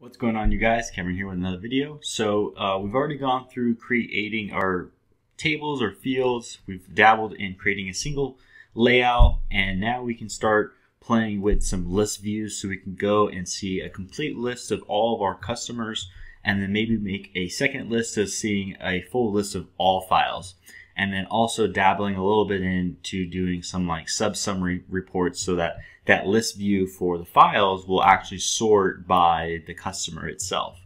What's going on you guys? Cameron here with another video. So uh, we've already gone through creating our tables or fields. We've dabbled in creating a single layout and now we can start playing with some list views so we can go and see a complete list of all of our customers and then maybe make a second list of seeing a full list of all files and then also dabbling a little bit into doing some like sub summary reports so that that list view for the files will actually sort by the customer itself.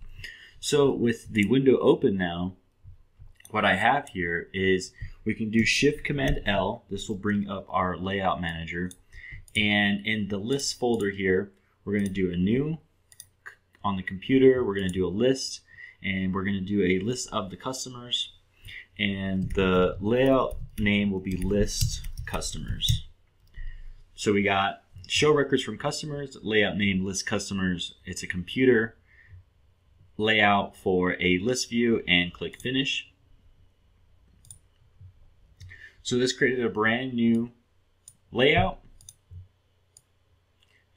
So with the window open now, what I have here is we can do Shift Command L. This will bring up our layout manager. And in the list folder here, we're going to do a new on the computer. We're going to do a list and we're going to do a list of the customers and the layout name will be list customers. So we got show records from customers, layout name list customers. It's a computer layout for a list view and click finish. So this created a brand new layout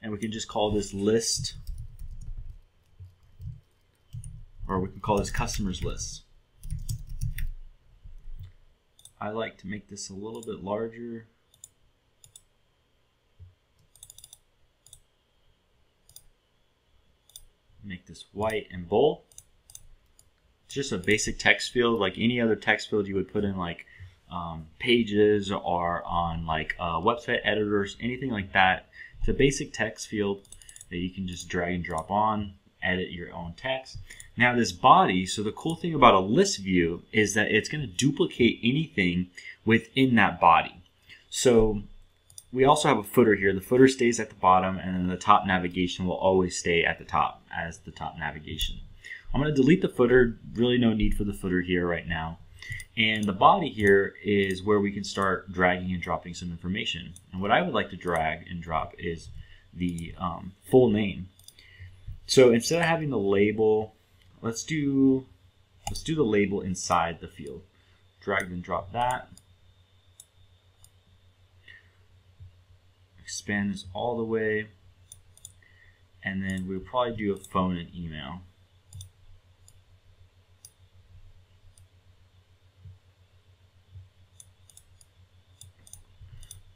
and we can just call this list or we can call this customers list. I like to make this a little bit larger. Make this white and bold. It's just a basic text field like any other text field you would put in like um, pages or on like uh, website editors, anything like that. It's a basic text field that you can just drag and drop on, edit your own text. Now this body, so the cool thing about a list view is that it's going to duplicate anything within that body. So we also have a footer here. The footer stays at the bottom and then the top navigation will always stay at the top as the top navigation. I'm going to delete the footer, really no need for the footer here right now. And the body here is where we can start dragging and dropping some information. And what I would like to drag and drop is the um, full name. So instead of having the label let's do let's do the label inside the field. Drag and drop that. Expand this all the way. And then we'll probably do a phone and email.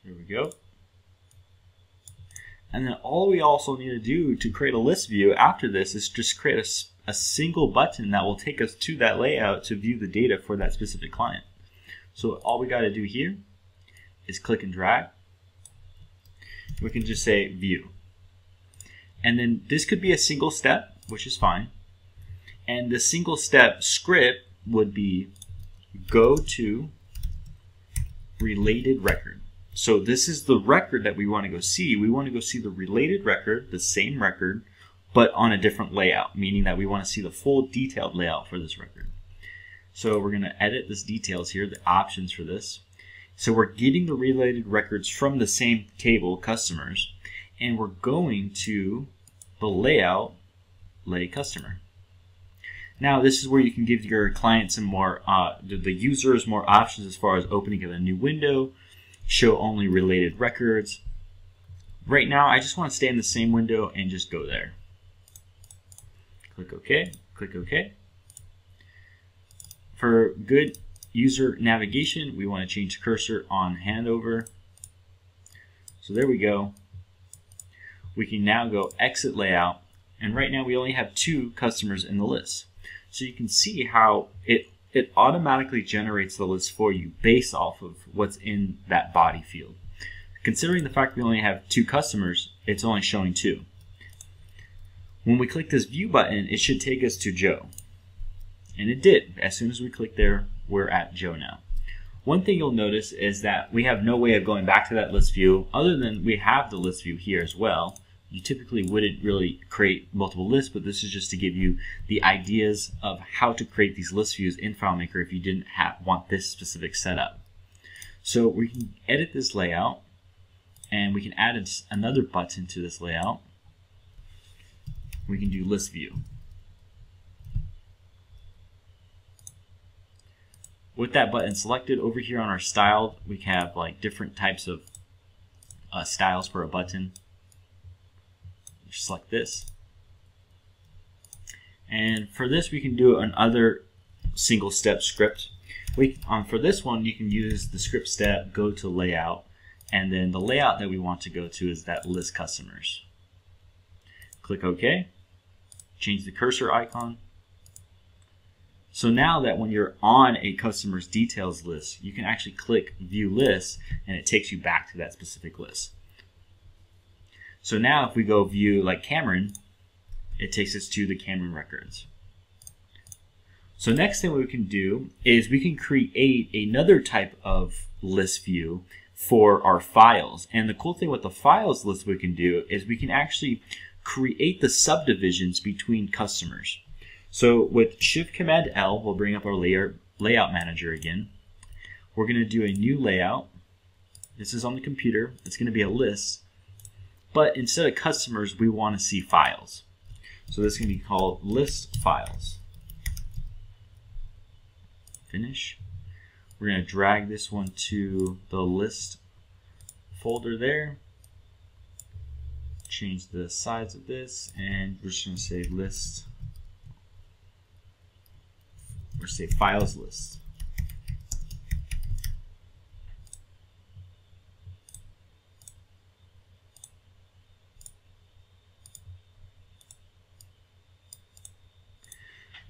Here we go. And then all we also need to do to create a list view after this is just create a a single button that will take us to that layout to view the data for that specific client. So all we got to do here is click and drag. We can just say view. And then this could be a single step, which is fine. And the single step script would be go to related record. So this is the record that we want to go see. We want to go see the related record, the same record, but on a different layout, meaning that we want to see the full detailed layout for this record. So we're going to edit this details here, the options for this. So we're getting the related records from the same table, customers, and we're going to the layout, lay customer. Now this is where you can give your client some more, uh, the, users more options as far as opening of a new window, show only related records. Right now I just want to stay in the same window and just go there. Click OK, click OK. For good user navigation, we want to change cursor on handover. So there we go. We can now go exit layout. And right now we only have two customers in the list. So you can see how it, it automatically generates the list for you based off of what's in that body field. Considering the fact we only have two customers, it's only showing two. When we click this view button, it should take us to Joe. And it did. As soon as we click there, we're at Joe now. One thing you'll notice is that we have no way of going back to that list view other than we have the list view here as well. You typically wouldn't really create multiple lists, but this is just to give you the ideas of how to create these list views in FileMaker if you didn't have, want this specific setup. So we can edit this layout and we can add another button to this layout we can do list view. With that button selected over here on our style, we have like different types of uh, styles for a button. Just select this. And for this, we can do another single step script. We, um, for this one, you can use the script step, go to layout, and then the layout that we want to go to is that list customers. Click OK, change the cursor icon. So now that when you're on a customer's details list, you can actually click view list and it takes you back to that specific list. So now if we go view like Cameron, it takes us to the Cameron records. So next thing we can do is we can create another type of list view for our files. And the cool thing with the files list we can do is we can actually create the subdivisions between customers. So with Shift Command L, we'll bring up our layer, layout manager again. We're going to do a new layout. This is on the computer. It's going to be a list. But instead of customers, we want to see files. So this can be called list files. Finish. We're going to drag this one to the list folder there. Change the size of this and we're just going to say list or say files list.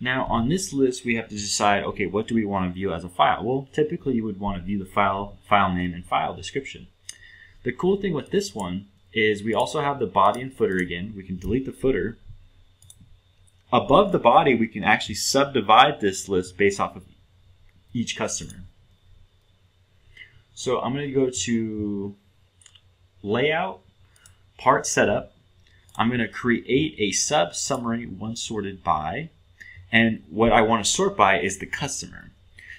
Now on this list, we have to decide, okay, what do we want to view as a file? Well, typically you would want to view the file, file name, and file description. The cool thing with this one is we also have the body and footer again. We can delete the footer. Above the body, we can actually subdivide this list based off of each customer. So I'm going to go to Layout, Part Setup. I'm going to create a sub summary one sorted by and what I want to sort by is the customer.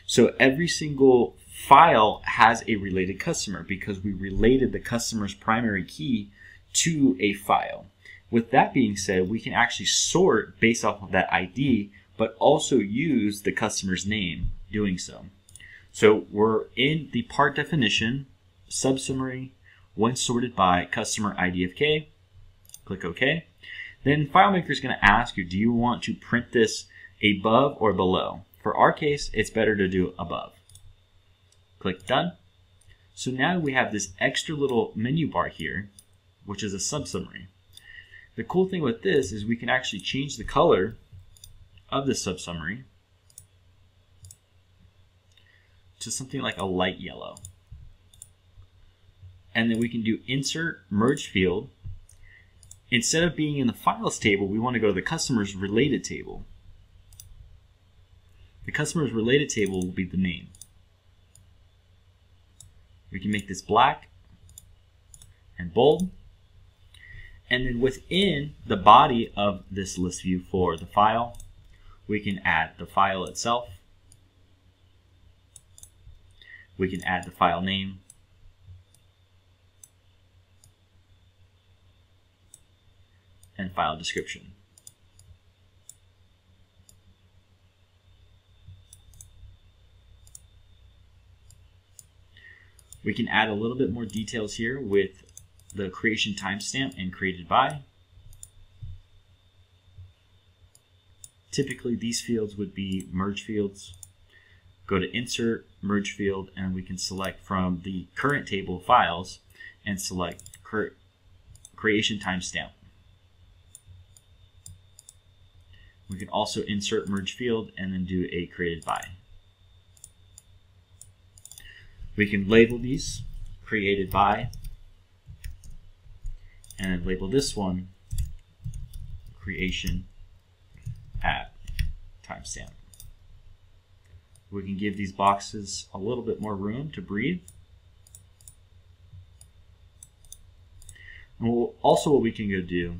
So every single file has a related customer because we related the customer's primary key to a file. With that being said, we can actually sort based off of that ID, but also use the customer's name doing so. So we're in the part definition, subsummary, when sorted by customer ID FK, click OK. Then FileMaker is going to ask you, do you want to print this above or below. For our case, it's better to do above. Click Done. So now we have this extra little menu bar here, which is a subsummary. The cool thing with this is we can actually change the color of the subsummary to something like a light yellow. And then we can do insert merge field. Instead of being in the files table, we want to go to the customers related table. The customer's related table will be the name. We can make this black and bold. And then within the body of this list view for the file, we can add the file itself. We can add the file name. And file description. We can add a little bit more details here with the creation timestamp and created by. Typically these fields would be merge fields. Go to insert merge field and we can select from the current table files and select creation timestamp. We can also insert merge field and then do a created by. We can label these created by and then label this one creation at timestamp. We can give these boxes a little bit more room to breathe. And we'll, also what we can go do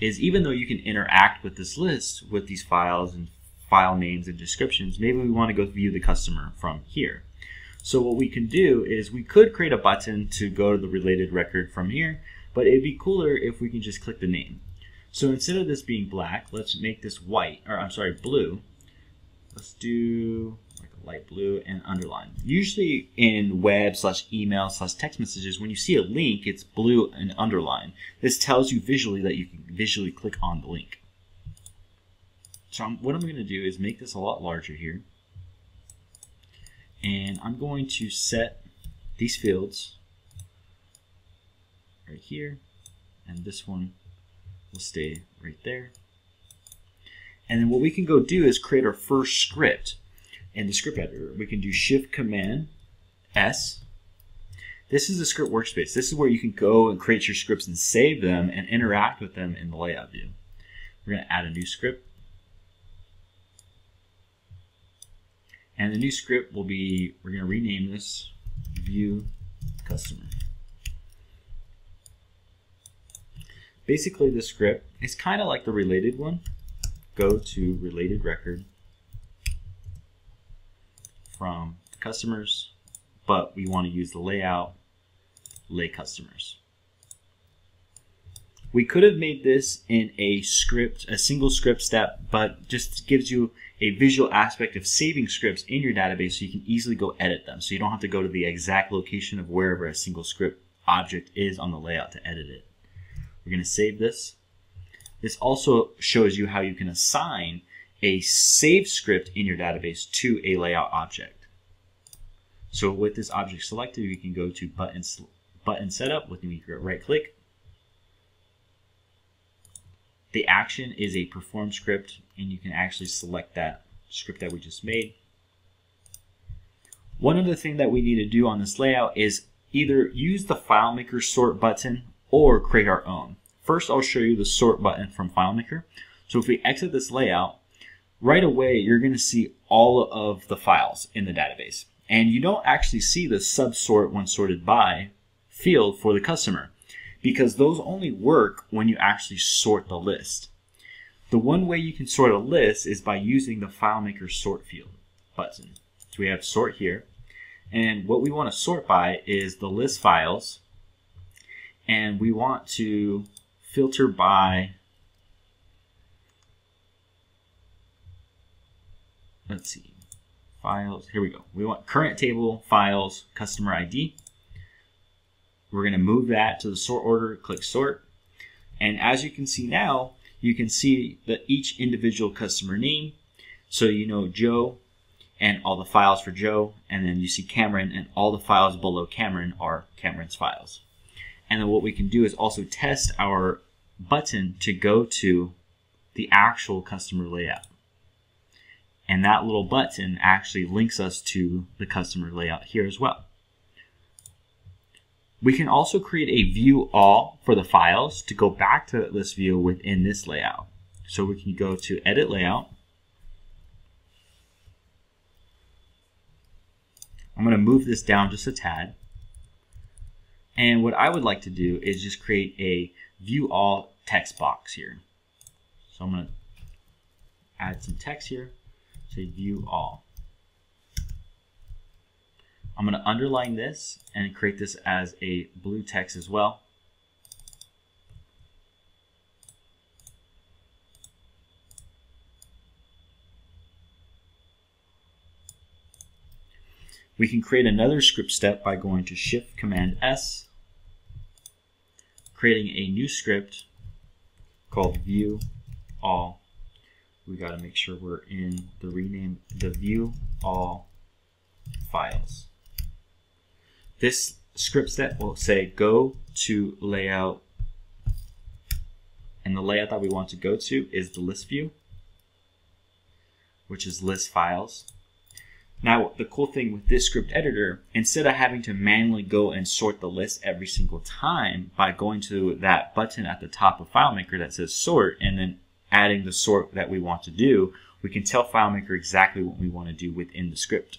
is even though you can interact with this list with these files and file names and descriptions, maybe we want to go view the customer from here. So what we can do is we could create a button to go to the related record from here, but it'd be cooler if we can just click the name. So instead of this being black, let's make this white, or I'm sorry, blue. Let's do like a light blue and underline. Usually in web slash email slash text messages, when you see a link, it's blue and underline. This tells you visually that you can visually click on the link. So I'm, what I'm going to do is make this a lot larger here. And I'm going to set these fields right here. And this one will stay right there. And then what we can go do is create our first script in the script editor. We can do Shift Command S. This is the script workspace. This is where you can go and create your scripts and save them and interact with them in the layout view. We're going to add a new script. And the new script will be, we're going to rename this View Customer. Basically, the script is kind of like the related one. Go to related record from customers, but we want to use the layout lay customers. We could have made this in a script, a single script step, but just gives you a visual aspect of saving scripts in your database so you can easily go edit them. So you don't have to go to the exact location of wherever a single script object is on the layout to edit it. We're going to save this. This also shows you how you can assign a save script in your database to a layout object. So with this object selected, we can go to button, button setup with the right click. The action is a perform script and you can actually select that script that we just made. One other thing that we need to do on this layout is either use the FileMaker sort button or create our own. First, I'll show you the sort button from FileMaker. So if we exit this layout, right away, you're going to see all of the files in the database. And you don't actually see the subsort when sorted by field for the customer because those only work when you actually sort the list. The one way you can sort a list is by using the FileMaker sort field button. So we have sort here. And what we want to sort by is the list files. And we want to filter by let's see, files, here we go. We want current table, files, customer ID. We're going to move that to the sort order, click sort. And as you can see now, you can see that each individual customer name. So you know Joe and all the files for Joe. And then you see Cameron and all the files below Cameron are Cameron's files. And then what we can do is also test our button to go to the actual customer layout. And that little button actually links us to the customer layout here as well. We can also create a view all for the files to go back to this view within this layout. So we can go to edit layout. I'm going to move this down just a tad. And what I would like to do is just create a view all text box here. So I'm going to add some text here say view all. I'm going to underline this and create this as a blue text as well. We can create another script step by going to Shift Command S, creating a new script called view all we got to make sure we're in the rename, the view all files. This script step will say go to layout and the layout that we want to go to is the list view which is list files. Now the cool thing with this script editor, instead of having to manually go and sort the list every single time by going to that button at the top of FileMaker that says sort and then adding the sort that we want to do, we can tell FileMaker exactly what we want to do within the script.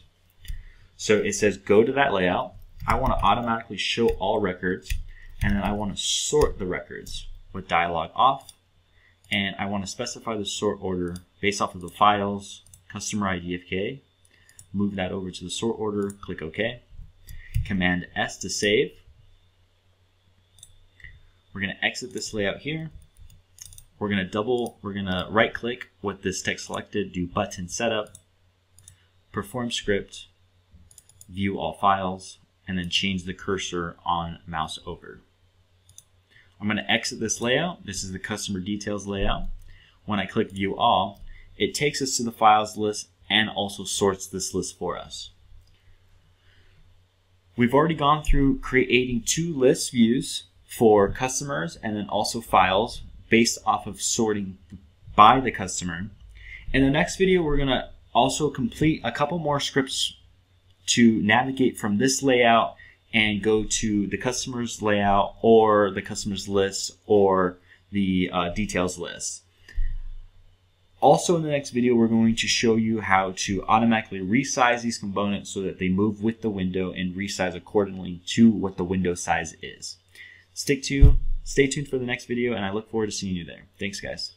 So it says go to that layout. I want to automatically show all records and then I want to sort the records with dialog off and I want to specify the sort order based off of the files, customer IDFK, move that over to the sort order, click OK. Command S to save. We're going to exit this layout here we're going to double, we're going to right click with this text selected, do button setup, perform script, view all files, and then change the cursor on mouse over. I'm going to exit this layout. This is the customer details layout. When I click view all, it takes us to the files list and also sorts this list for us. We've already gone through creating two list views for customers and then also files based off of sorting by the customer. In the next video, we're going to also complete a couple more scripts to navigate from this layout and go to the customer's layout or the customer's list or the uh, details list. Also in the next video, we're going to show you how to automatically resize these components so that they move with the window and resize accordingly to what the window size is. Stick to, stay tuned for the next video and I look forward to seeing you there. Thanks guys.